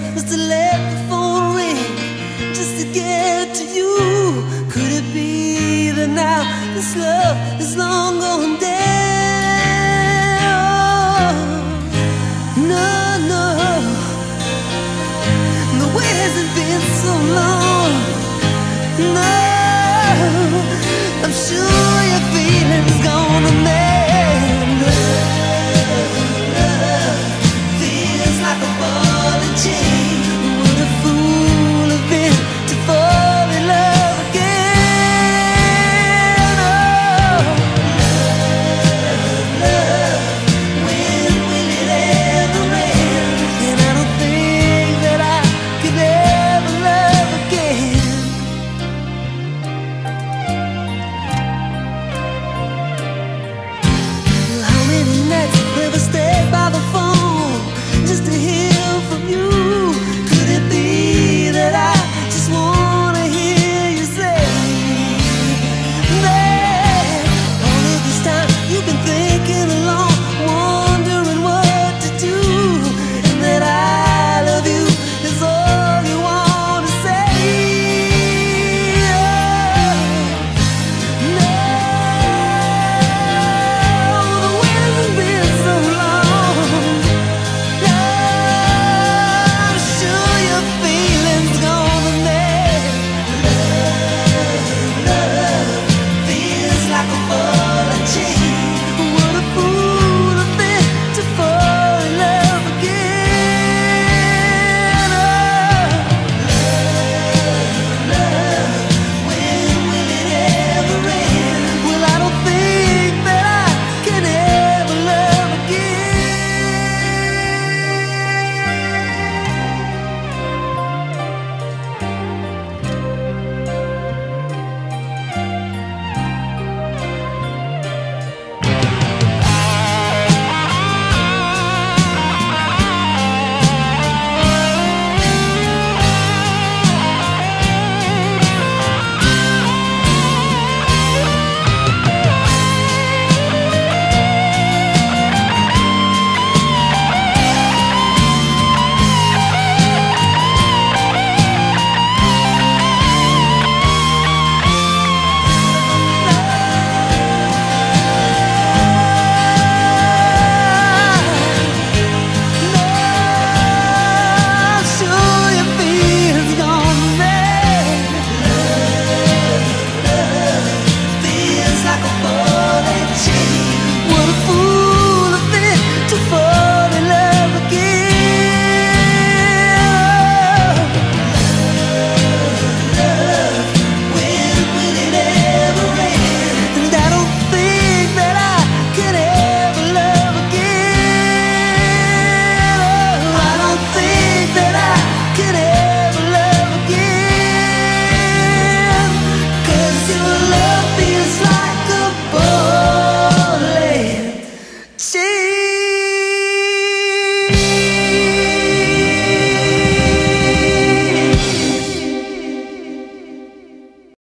nerves just to let the phone ring, just to get to you. Could it be that now this love is long gone dead?